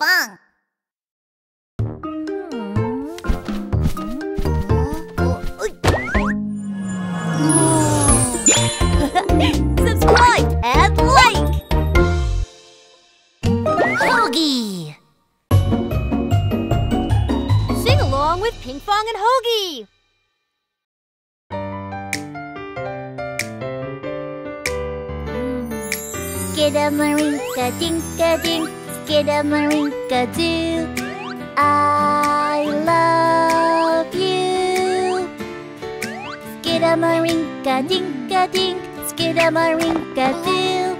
핑퐁. Subscribe and like. Hogi. Sing along with Pinkfong and Hogi. Skidamarinka dinka dink, skidamarinka doo. I love you. Skidamarinka dinka dink, skidamarinka doo.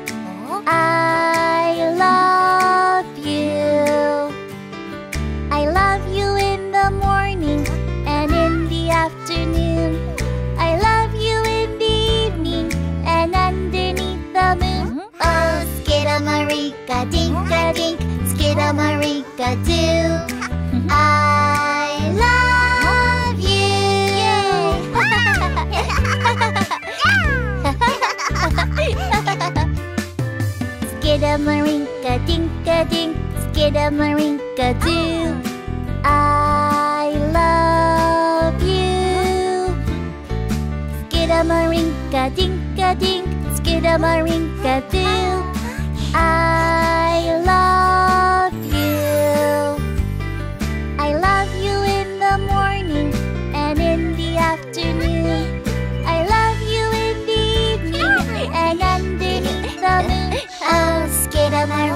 I skidamarika dinka dink, skidamarika doo. Mm-hmm. I love you. Skidamarink,a dinka dink, skidamarink,a doo. I love you. Skidamarinka dinka dink, skidamarinka doo.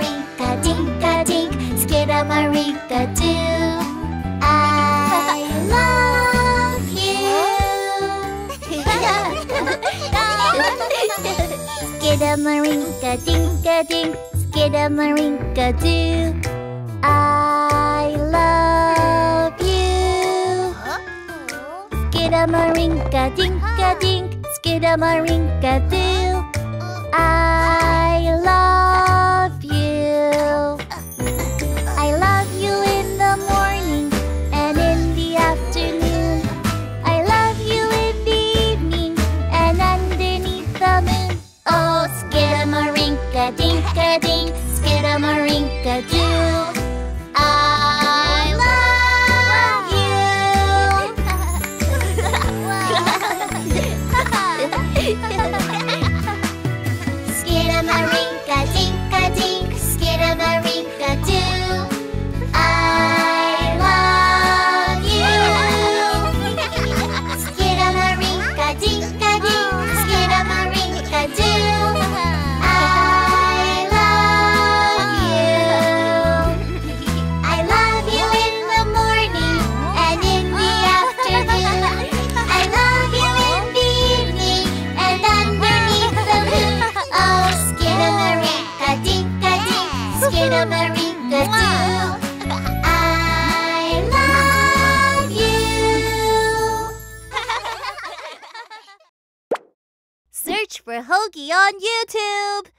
Skidamarinka dinka dink, skidamarinka doo. I love you. skidamarinka dinka dink, skidamarinka doo. I love you. Skidamarinka dinka dink, skidamarinka doo. I love you. Search for Hogi on YouTube.